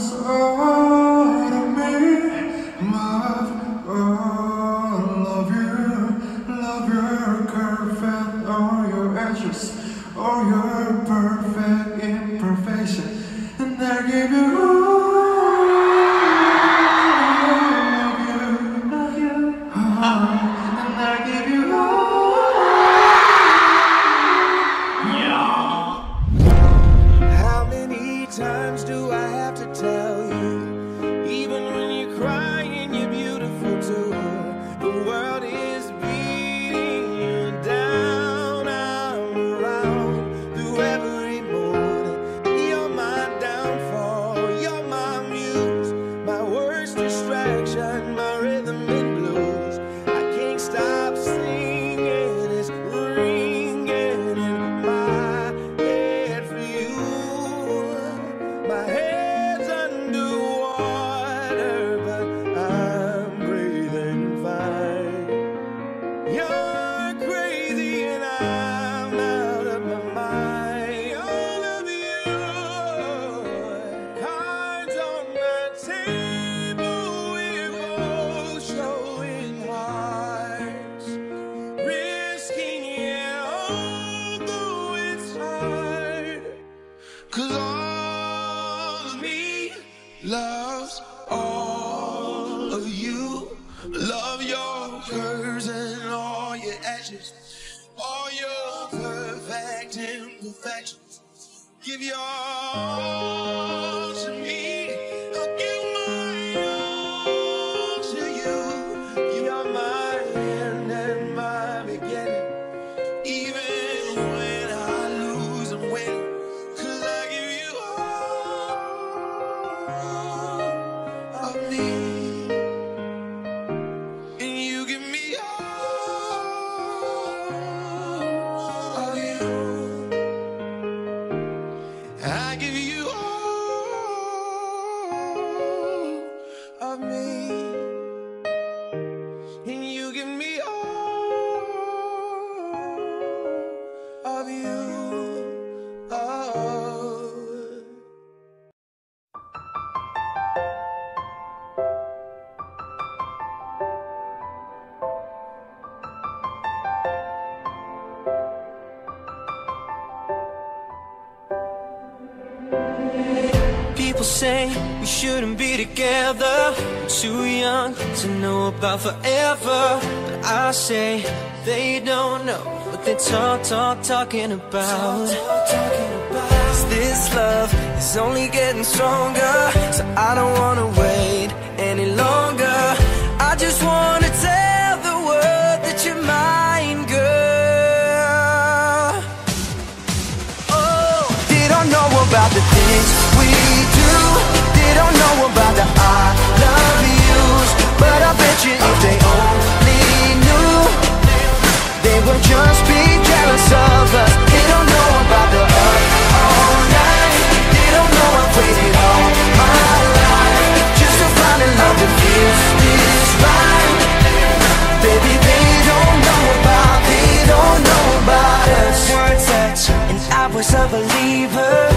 Love, oh, your perfect imperfection. And I give you loves all of you. Love your curves and all your edges, all your perfect imperfections. Give your all all People say we shouldn't be together. Too young to know about forever. But I say they don't know what they talk, talk, talking about. 'Cause this love is only getting stronger. So I don't wanna wait any longer. I just wanna tell the world that you're mine, girl. Oh, they don't know about the things we would just be jealous of us. They don't know about the up all night. They don't know I've waited all my life just to find a love that feels this right. Baby, they don't know about, they don't know about us. One touch, and I was a believer.